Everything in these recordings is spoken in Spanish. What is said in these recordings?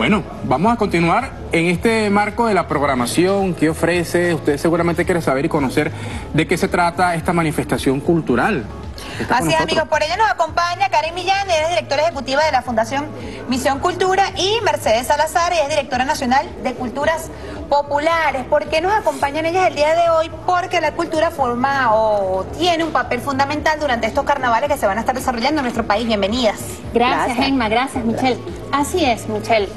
Bueno, vamos a continuar en este marco de la programación que ofrece. Usted seguramente quiere saber y conocer de qué se trata esta manifestación cultural. Así es, amigos. Por ello nos acompaña Karen Millán, ella es directora ejecutiva de la Fundación Misión Cultura, y Mercedes Salazar, ella es directora nacional de Culturas Populares. ¿Por qué nos acompañan ellas el día de hoy? Porque la cultura forma o tiene un papel fundamental durante estos carnavales que se van a estar desarrollando en nuestro país. Bienvenidas. Gracias, Emma. Gracias, Michelle. Así es, Michelle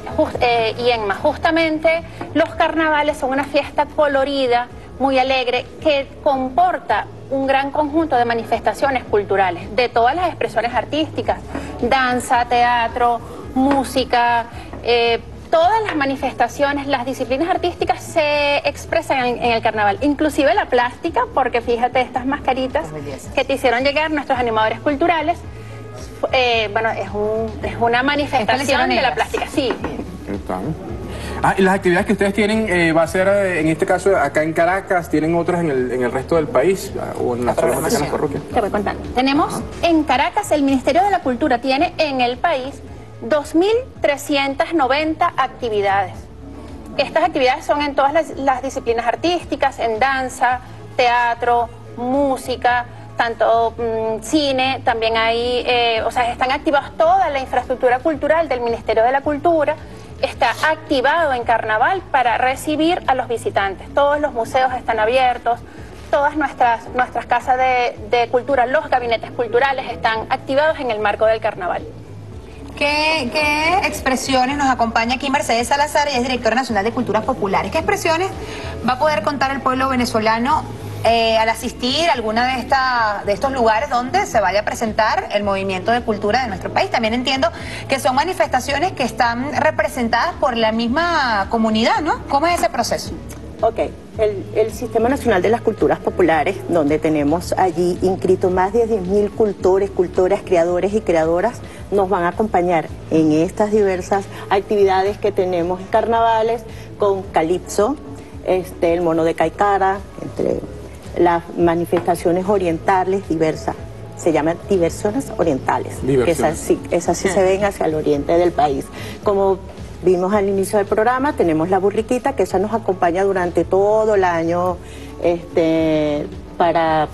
eh, y Emma. Justamente los carnavales son una fiesta colorida, muy alegre, que comporta un gran conjunto de manifestaciones culturales, de todas las expresiones artísticas, danza, teatro, música, eh, todas las manifestaciones, las disciplinas artísticas se expresan en, el carnaval, inclusive la plástica, porque fíjate estas mascaritas que te hicieron llegar nuestros animadores culturales, eh, bueno, es, una manifestación de la plástica, sí. Ah, y las actividades que ustedes tienen eh, va a ser, eh, en este caso, acá en Caracas, ¿tienen otras en el, en el resto del país ah, o en la zona de la parroquia? Te voy contando. Tenemos en Caracas, el Ministerio de la Cultura tiene en el país 2.390 actividades. Estas actividades son en todas las, disciplinas artísticas, en danza, teatro, música, tanto mm, cine, también hay, eh, o sea, están activadas toda la infraestructura cultural del Ministerio de la Cultura está activado en carnaval para recibir a los visitantes. Todos los museos están abiertos, todas nuestras, nuestras casas de, cultura, los gabinetes culturales están activados en el marco del carnaval. ¿Qué, ¿Qué, expresiones nos acompaña aquí Mercedes Salazar, y es directora nacional de Culturas Populares? ¿Qué expresiones va a poder contar el pueblo venezolano eh, al asistir a alguna de, esta, de estos lugares donde se vaya a presentar el movimiento de cultura de nuestro país. También entiendo que son manifestaciones que están representadas por la misma comunidad, ¿no? ¿Cómo es ese proceso? Ok, el, el, Sistema Nacional de las Culturas Populares, donde tenemos allí inscritos más de 10.000 cultores, cultoras, creadores y creadoras, nos van a acompañar en estas diversas actividades que tenemos en carnavales con Calipso, este, el mono de Caicara, entre las manifestaciones orientales diversas. Se llaman diversiones orientales. Esas sí, esas sí se ven hacia el oriente del país. Como vimos al inicio del programa, tenemos la burriquita, que esa nos acompaña durante todo el año este, para,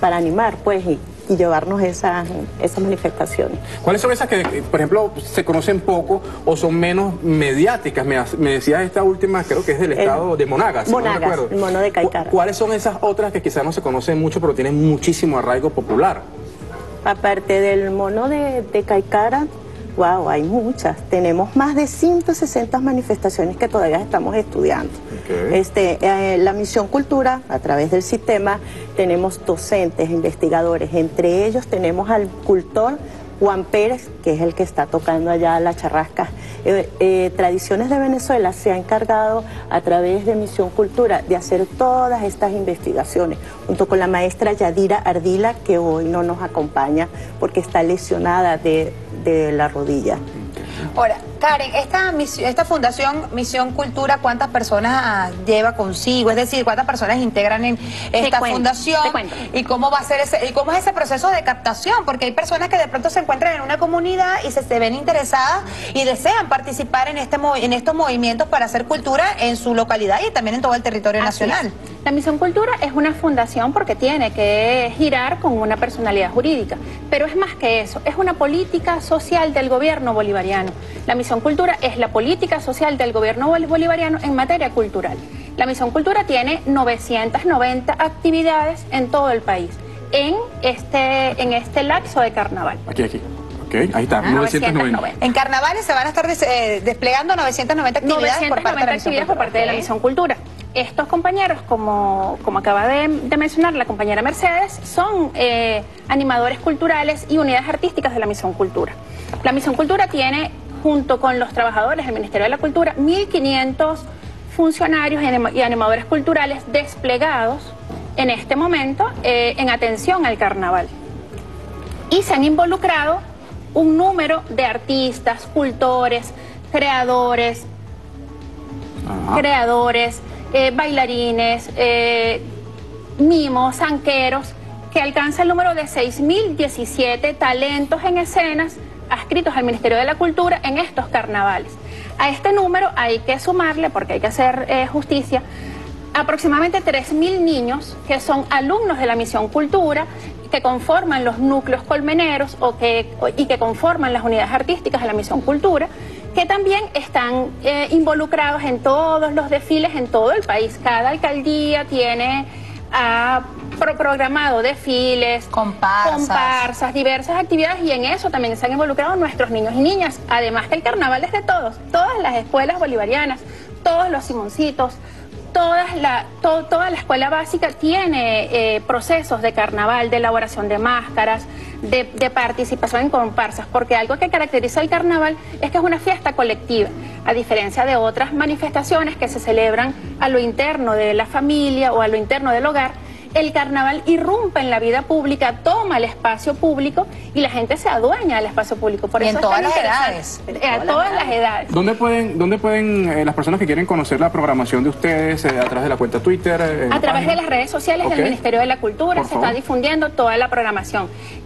para animar, pues, y y llevarnos esas, esas manifestaciones. ¿Cuáles son esas que, por ejemplo, se conocen poco o son menos mediáticas? Me, me decías esta última, creo que es del estado de Monagas. Monagas, el mono de Caicara. ¿Cuáles son esas otras que quizás no se conocen mucho pero tienen muchísimo arraigo popular? Aparte del mono de, de Caicara, Wow, hay muchas. Tenemos más de 160 manifestaciones que todavía estamos estudiando. Este, eh, la Misión Cultura, a través del sistema, tenemos docentes, investigadores. Entre ellos tenemos al cultor Juan Pérez, que es el que está tocando allá la charrasca. Eh, eh, Tradiciones de Venezuela se ha encargado a través de Misión Cultura de hacer todas estas investigaciones, junto con la maestra Yadira Ardila, que hoy no nos acompaña porque está lesionada de, de la rodilla. Ahora, Karen, esta, esta fundación Misión Cultura, ¿cuántas personas lleva consigo? Es decir, ¿cuántas personas integran en esta fundación? ¿Y cómo va a ser ese, y cómo es ese proceso de captación? Porque hay personas que de pronto se encuentran en una comunidad y se, ven interesadas y desean participar en, este, en estos movimientos para hacer cultura en su localidad y también en todo el territorio nacional. La Misión Cultura es una fundación porque tiene que girar con una personalidad jurídica, pero es más que eso, es una política social del gobierno bolivariano. La Misión Cultura es la política social del gobierno bolivariano en materia cultural. La Misión Cultura tiene 990 actividades en todo el país en este, en este lapso de carnaval. Aquí, aquí. Okay, ahí está, 990. En carnavales se van a estar eh, desplegando 990 actividades, por, parte actividades por parte de la Misión Cultura. Estos compañeros, como, como acaba de, mencionar la compañera Mercedes, son eh, animadores culturales y unidades artísticas de la Misión Cultura. La Misión Cultura tiene, junto con los trabajadores del Ministerio de la Cultura, 1.500 funcionarios y animadores culturales desplegados en este momento eh, en atención al carnaval. Y se han involucrado un número de artistas, cultores, creadores, creadores, eh, bailarines, eh, mimos, sanqueros, que alcanza el número de 6.017 talentos en escenas adscritos al Ministerio de la Cultura en estos carnavales. A este número hay que sumarle, porque hay que hacer eh, justicia, aproximadamente 3.000 niños que son alumnos de la Misión Cultura, que conforman los núcleos colmeneros o que, y que conforman las unidades artísticas de la Misión Cultura, que también están eh, involucrados en todos los desfiles en todo el país. Cada alcaldía tiene ha programado desfiles, comparsas. comparsas, diversas actividades y en eso también se han involucrado nuestros niños y niñas. Además que el carnaval es de todos, todas las escuelas bolivarianas, todos los simoncitos, toda la, toda la escuela básica tiene eh, procesos de carnaval, de elaboración de máscaras, de, de, participación en comparsas, porque algo que caracteriza el carnaval es que es una fiesta colectiva, a diferencia de otras manifestaciones que se celebran a lo interno de la familia o a lo interno del hogar el carnaval irrumpe en la vida pública, toma el espacio público y la gente se adueña del espacio público. Por y en todas las edades. a todas las edades. ¿Dónde pueden, dónde pueden eh, las personas que quieren conocer la programación de ustedes eh, a través de la cuenta Twitter? a través de las redes sociales del Ministerio de la Cultura se está difundiendo toda la programación.